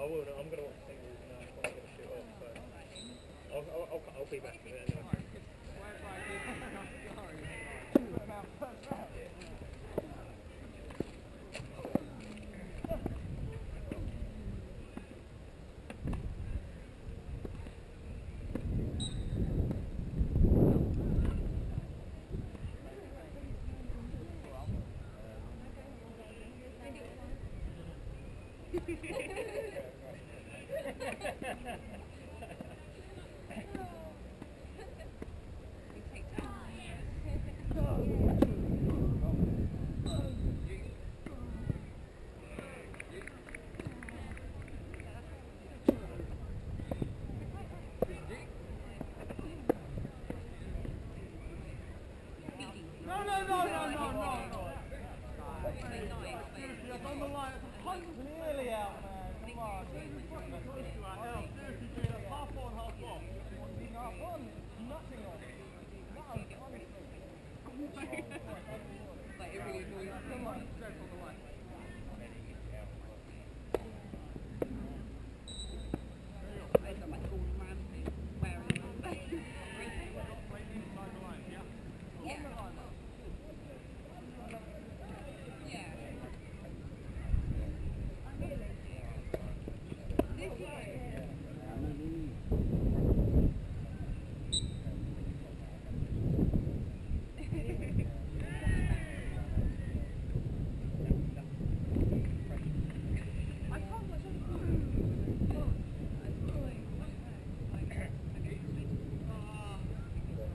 I will. I'm gonna watch the thing. I'm gonna shoot up, but I'll, I'll, I'll, I'll be back in a bit.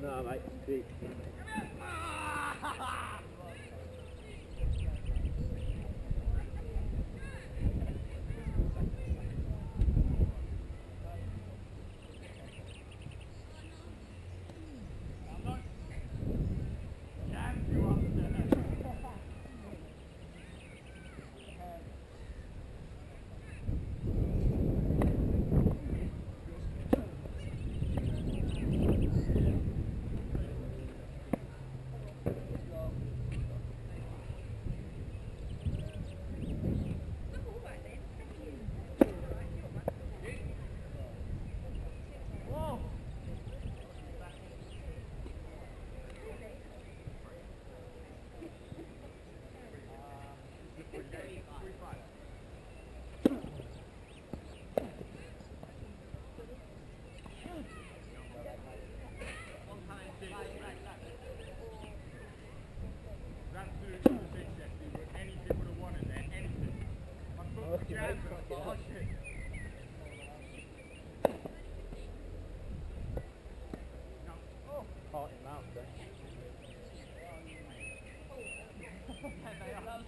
no, mate. Yeah.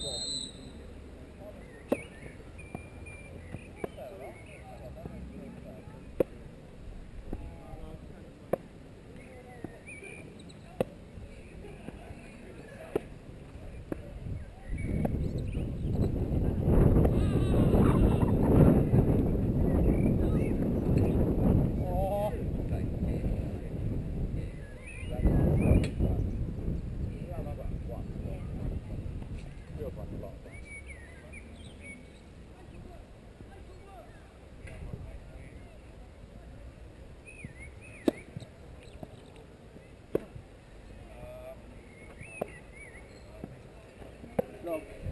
On, good one. Oh. Log.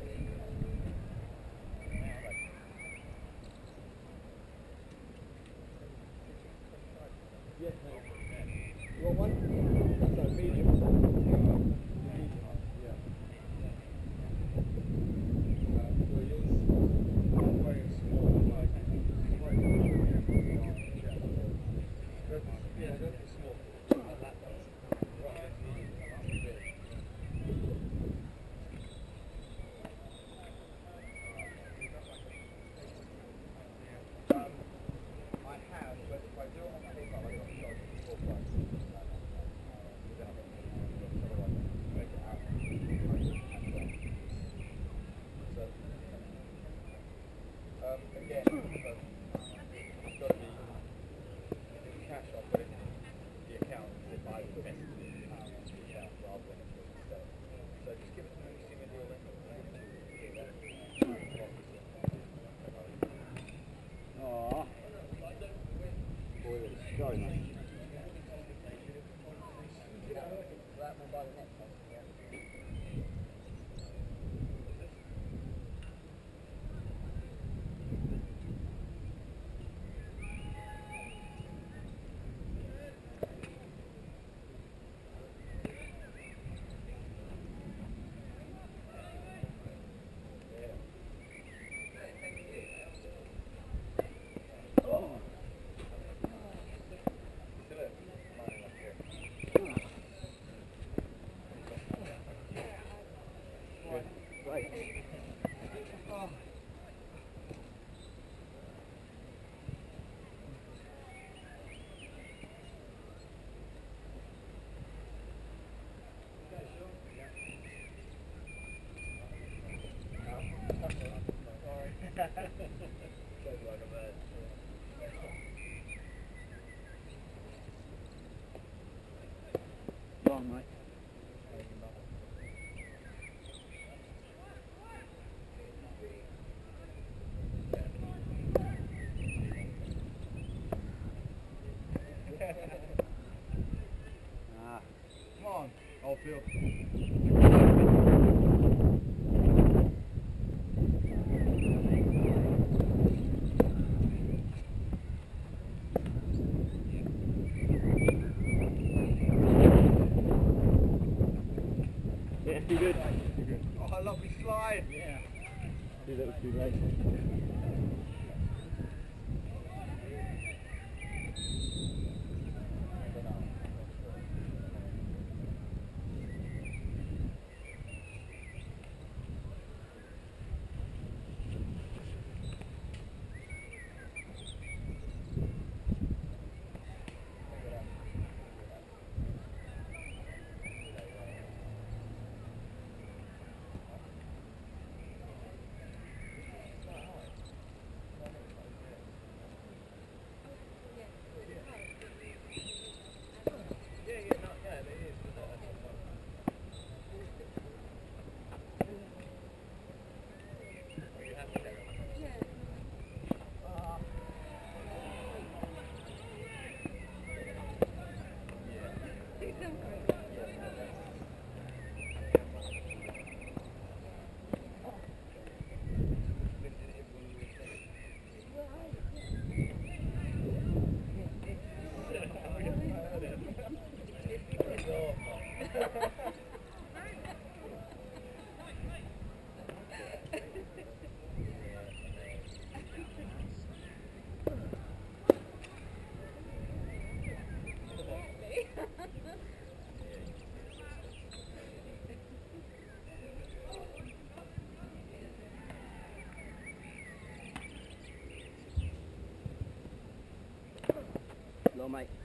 Oldfield. Low,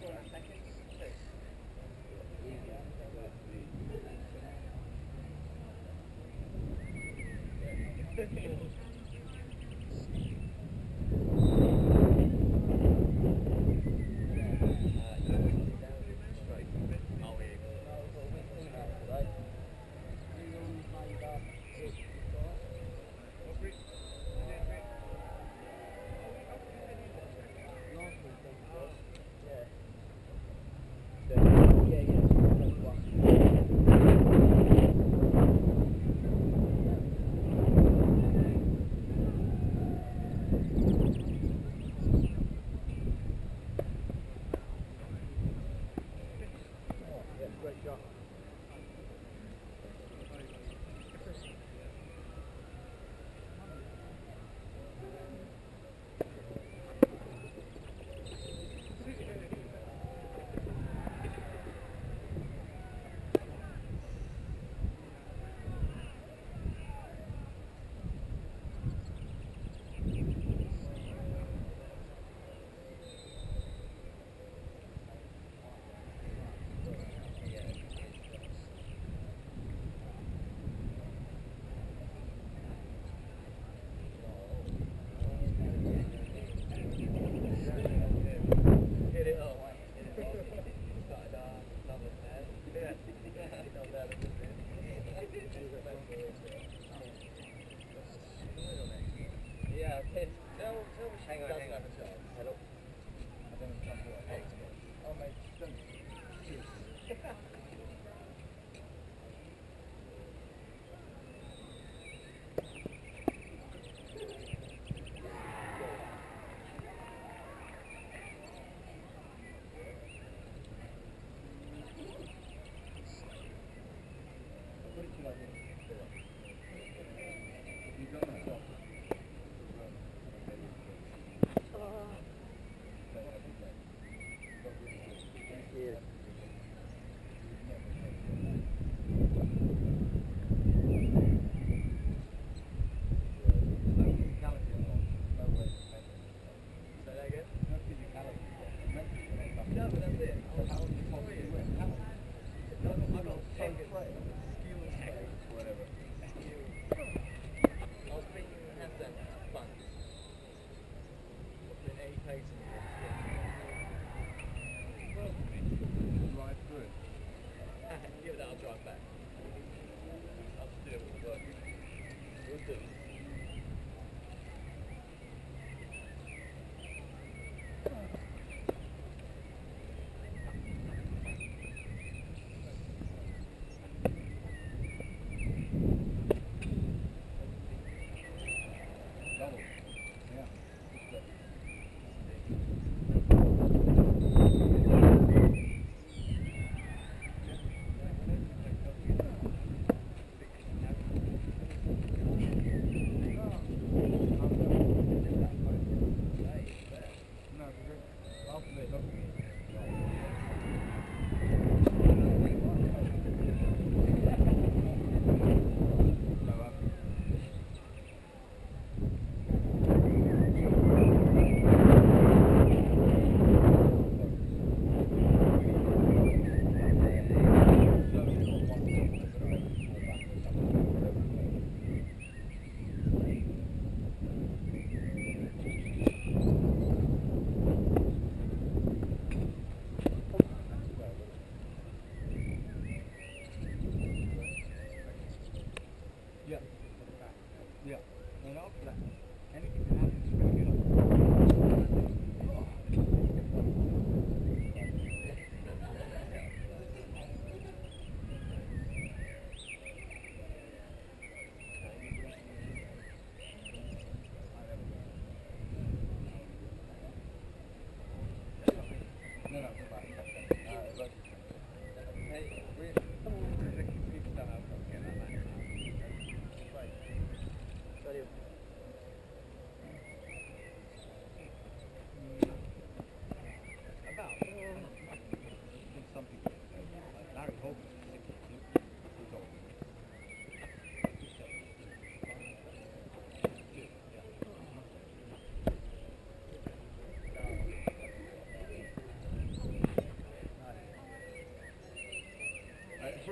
Thank you.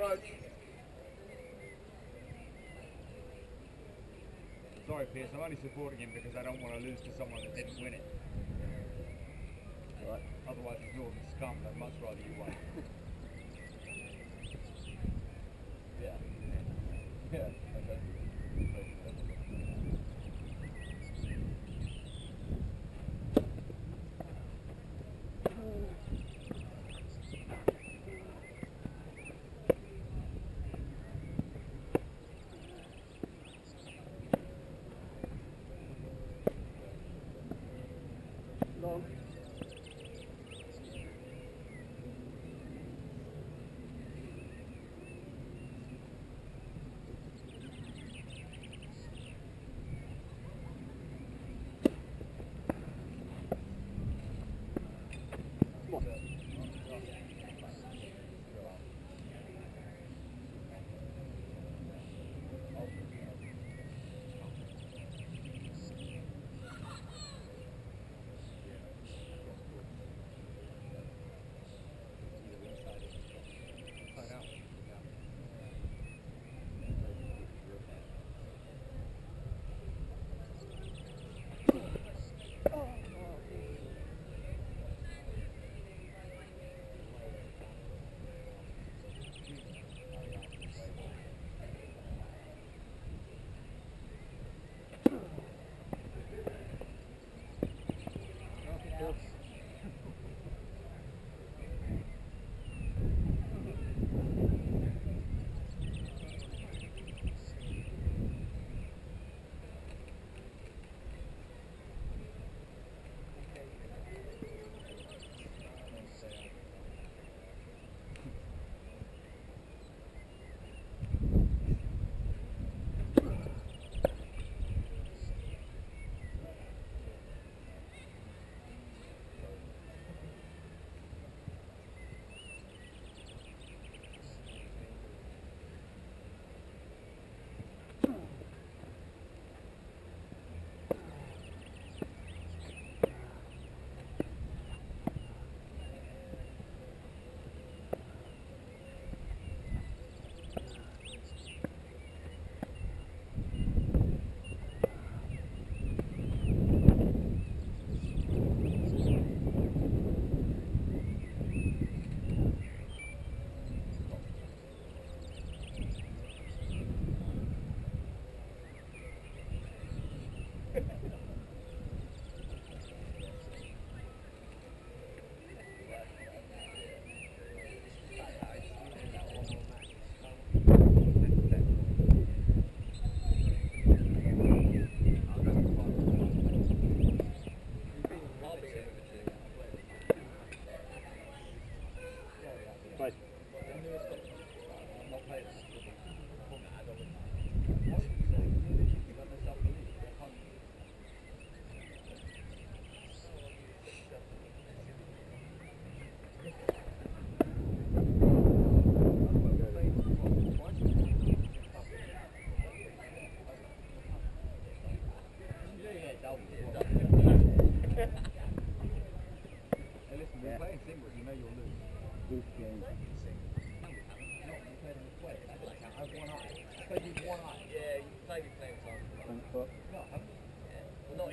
Approach. Sorry, Pearce, I'm only supporting him because I don't want to lose to someone that didn't win it. Right. Otherwise, he's northern scum. I'd much rather you won.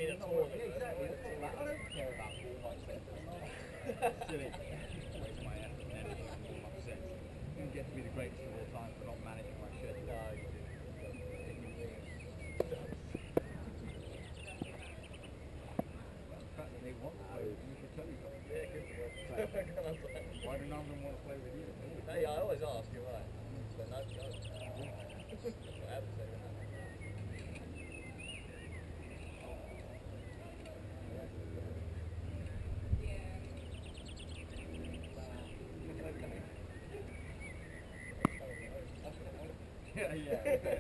Well, not in a No, tournament. yeah, exactly. but in a I don't care about my sets. Silly. Waste my effort and energy my sets. You get to be the greatest of all time for not managing my schedule. No, you didn't. The fact that they want to play with you should tell you something. Yeah, good for you. Why do none of them want to play with you? Hey, I always ask, you're right. But no, no. What happens every now and then. Yeah,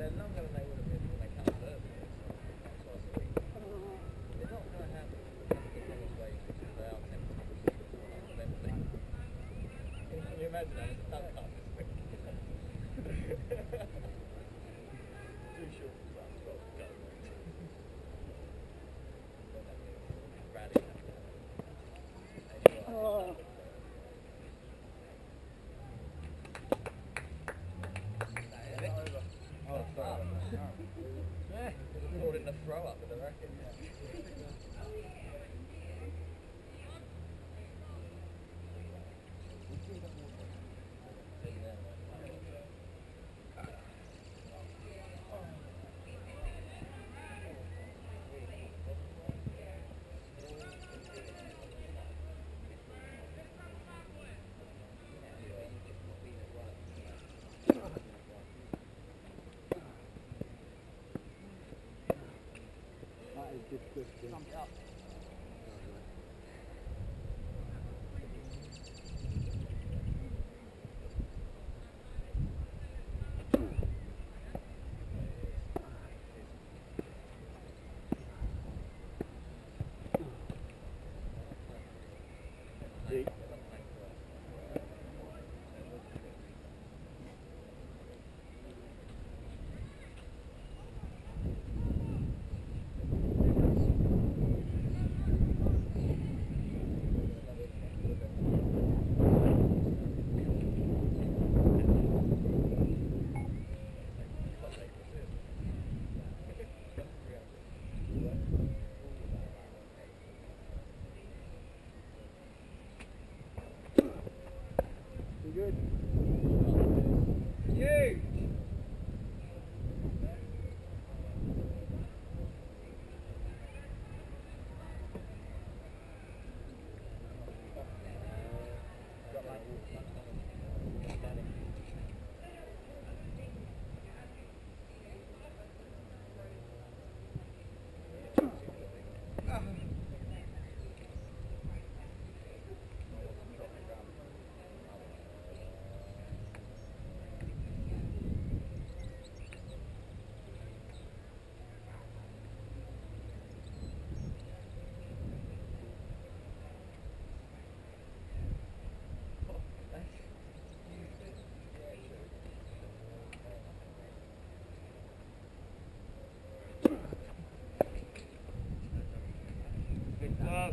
അതെല്ലാം കലർന്ന yeah throw up. good question. Uh,